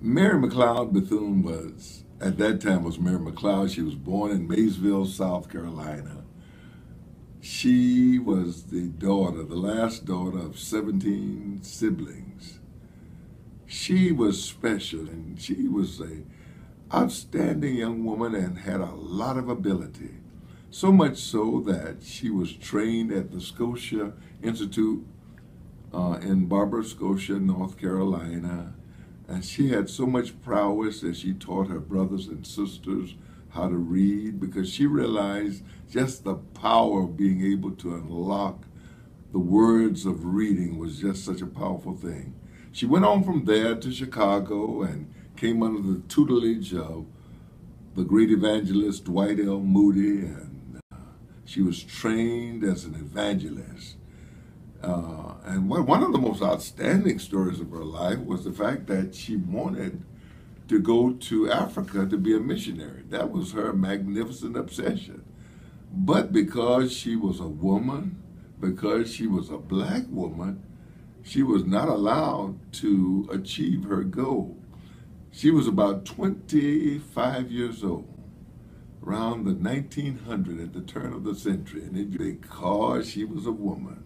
Mary McLeod Bethune was, at that time was Mary McLeod. She was born in Mayesville, South Carolina. She was the daughter, the last daughter of 17 siblings. She was special and she was a outstanding young woman and had a lot of ability. So much so that she was trained at the Scotia Institute uh, in Barber, Scotia, North Carolina. And she had so much prowess that she taught her brothers and sisters how to read because she realized just the power of being able to unlock the words of reading was just such a powerful thing. She went on from there to Chicago and came under the tutelage of the great evangelist Dwight L. Moody, and uh, she was trained as an evangelist. Uh, and one of the most outstanding stories of her life was the fact that she wanted to go to Africa to be a missionary. That was her magnificent obsession. But because she was a woman, because she was a black woman, she was not allowed to achieve her goal. She was about 25 years old, around the 1900 at the turn of the century, and because she was a woman,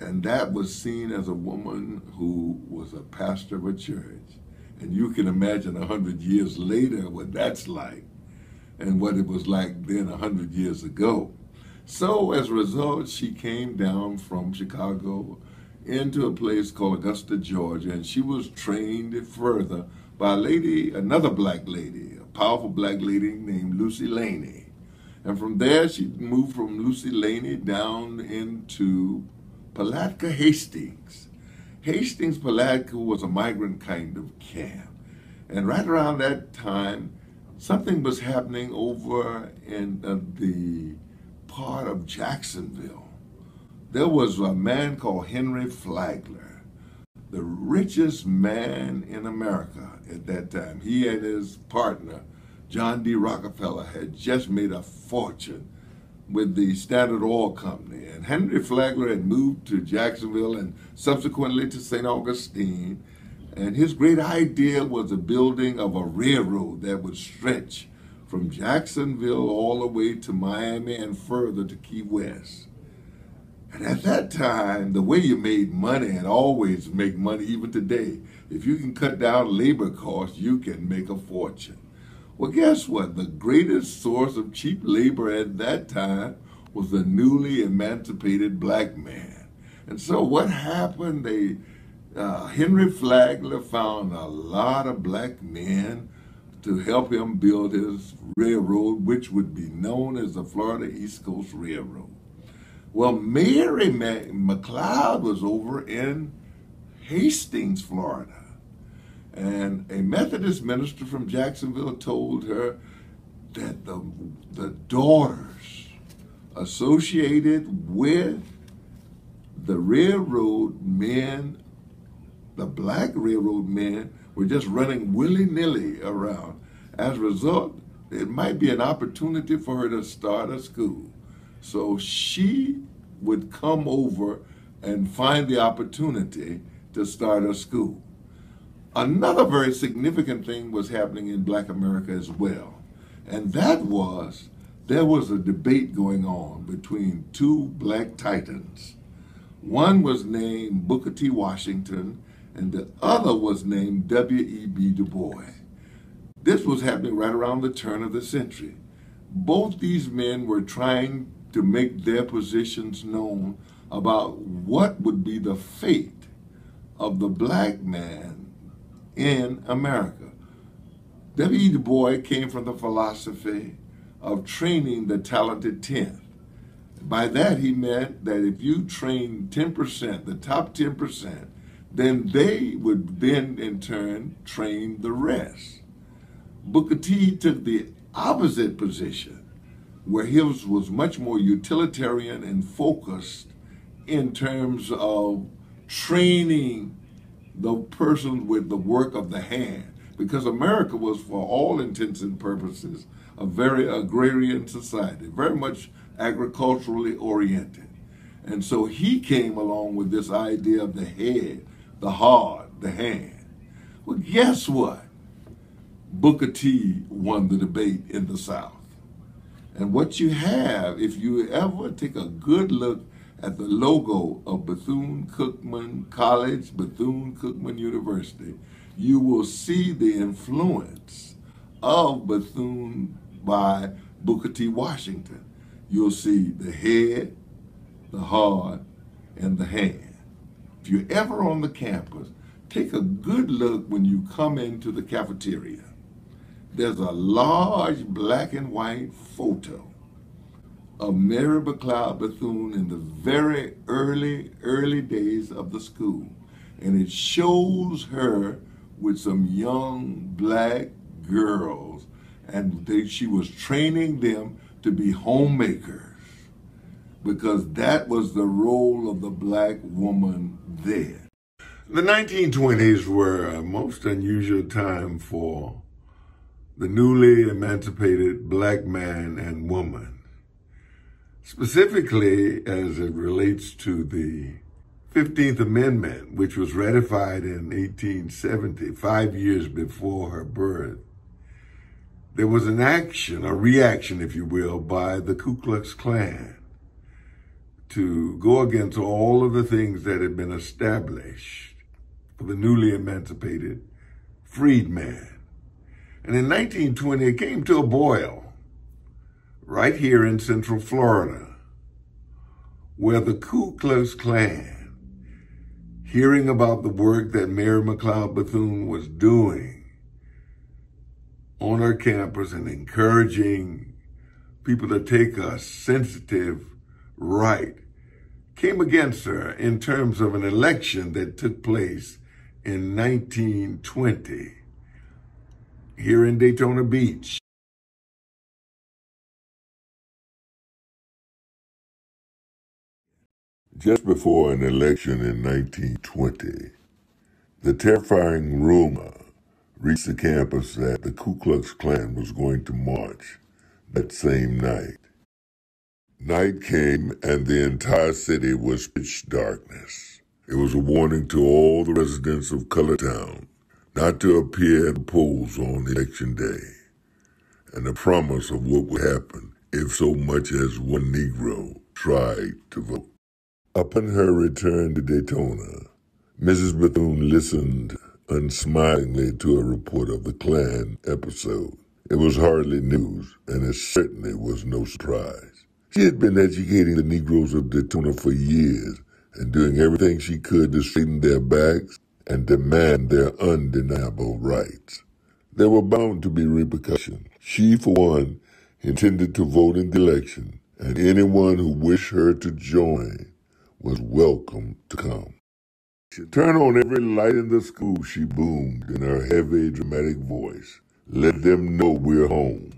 and that was seen as a woman who was a pastor of a church. And you can imagine a hundred years later what that's like and what it was like then a hundred years ago. So as a result, she came down from Chicago into a place called Augusta, Georgia, and she was trained further by a lady, another black lady, a powerful black lady named Lucy Laney. And from there, she moved from Lucy Laney down into Palatka Hastings. Hastings, Palatka was a migrant kind of camp. And right around that time, something was happening over in uh, the part of Jacksonville. There was a man called Henry Flagler, the richest man in America at that time. He and his partner, John D. Rockefeller, had just made a fortune with the Standard Oil Company. And Henry Flagler had moved to Jacksonville and subsequently to St. Augustine. And his great idea was the building of a railroad that would stretch from Jacksonville all the way to Miami and further to Key West. And at that time, the way you made money and always make money even today, if you can cut down labor costs, you can make a fortune. Well, guess what? The greatest source of cheap labor at that time was the newly emancipated black man. And so what happened? They uh, Henry Flagler found a lot of black men to help him build his railroad, which would be known as the Florida East Coast Railroad. Well, Mary McLeod was over in Hastings, Florida. And a Methodist minister from Jacksonville told her that the, the daughters associated with the railroad men, the black railroad men, were just running willy-nilly around. As a result, it might be an opportunity for her to start a school. So she would come over and find the opportunity to start a school. Another very significant thing was happening in black America as well. And that was there was a debate going on between two black titans. One was named Booker T. Washington, and the other was named W.E.B. Du Bois. This was happening right around the turn of the century. Both these men were trying to make their positions known about what would be the fate of the black man in America. W.E. Du Bois came from the philosophy of training the talented 10th. By that, he meant that if you train 10%, the top 10%, then they would then in turn train the rest. Booker T took the opposite position, where his was much more utilitarian and focused in terms of training the person with the work of the hand. Because America was, for all intents and purposes, a very agrarian society, very much agriculturally oriented. And so he came along with this idea of the head, the heart, the hand. Well, guess what? Booker T won the debate in the South. And what you have, if you ever take a good look at the logo of Bethune-Cookman College, Bethune-Cookman University, you will see the influence of Bethune by Booker T. Washington. You'll see the head, the heart, and the hand. If you're ever on the campus, take a good look when you come into the cafeteria. There's a large black and white photo of Mary McLeod Bethune in the very early, early days of the school. And it shows her with some young black girls, and they, she was training them to be homemakers because that was the role of the black woman then. The 1920s were a most unusual time for the newly emancipated black man and woman, specifically as it relates to the 15th Amendment, which was ratified in 1870, five years before her birth. There was an action, a reaction, if you will, by the Ku Klux Klan to go against all of the things that had been established for the newly emancipated freedman. And in 1920, it came to a boil right here in Central Florida, where the Ku Klux Klan, hearing about the work that Mary McLeod Bethune was doing on her campus and encouraging people to take a sensitive right came against her in terms of an election that took place in 1920 here in Daytona Beach. Just before an election in 1920, the terrifying rumor reached the campus that the Ku Klux Klan was going to march that same night. Night came and the entire city was pitch darkness. It was a warning to all the residents of Colortown not to appear at the polls on election day, and a promise of what would happen if so much as one Negro tried to vote. Upon her return to Daytona, Mrs. Bethune listened unsmilingly to a report of the Klan episode. It was hardly news, and it certainly was no surprise. She had been educating the Negroes of Daytona for years and doing everything she could to straighten their backs and demand their undeniable rights. There were bound to be repercussions. She, for one, intended to vote in the election, and anyone who wished her to join was welcome to come. She turned on every light in the school, she boomed in her heavy, dramatic voice. Let them know we're home.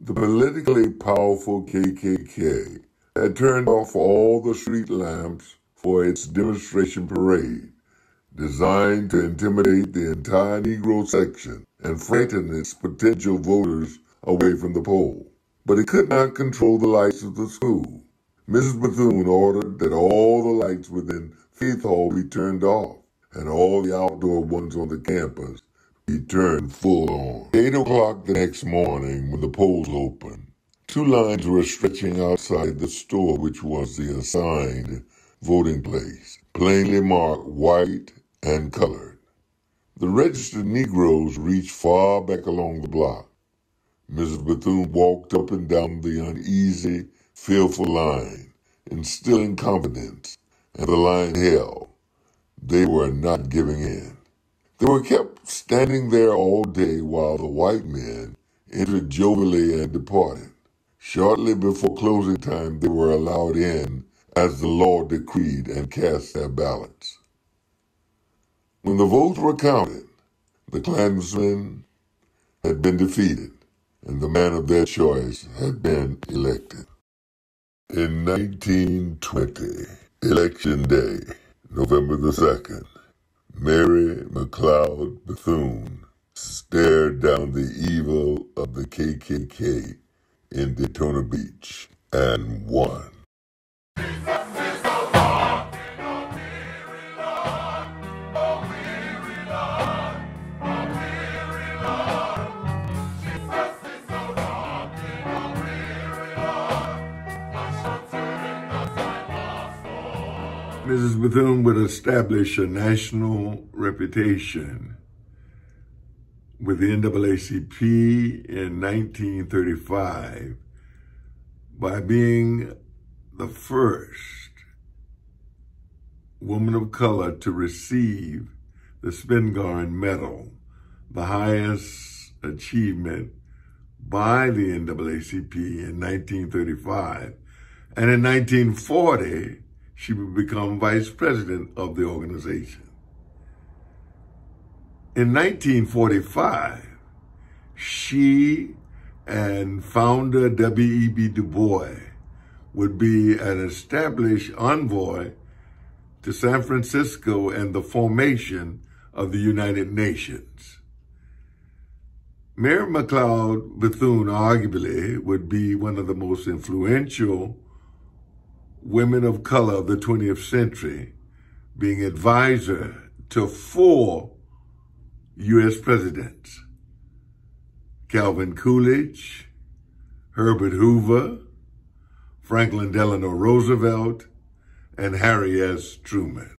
The politically powerful KKK had turned off all the street lamps for its demonstration parade, designed to intimidate the entire Negro section and frighten its potential voters away from the poll. But it could not control the lights of the school. Mrs. Bethune ordered that all the lights within Faith Hall be turned off and all the outdoor ones on the campus be turned full on. Eight o'clock the next morning, when the polls opened, two lines were stretching outside the store, which was the assigned voting place, plainly marked white and colored. The registered Negroes reached far back along the block. Mrs. Bethune walked up and down the uneasy, fearful line, instilling confidence, and the line held. They were not giving in. They were kept standing there all day while the white men entered jovially and departed. Shortly before closing time, they were allowed in as the law decreed and cast their ballots. When the votes were counted, the Klansmen had been defeated and the man of their choice had been elected. In 1920, Election Day, November the 2nd, Mary McLeod Bethune stared down the evil of the KKK in Daytona Beach and won. Mrs. Bethune would establish a national reputation with the NAACP in 1935 by being the first woman of color to receive the Spingarn Medal, the highest achievement by the NAACP in 1935. And in 1940, she would become vice president of the organization. In 1945, she and founder W.E.B. Du Bois would be an established envoy to San Francisco and the formation of the United Nations. Mary McLeod Bethune arguably would be one of the most influential women of color of the 20th century, being advisor to four U.S. presidents, Calvin Coolidge, Herbert Hoover, Franklin Delano Roosevelt, and Harry S. Truman.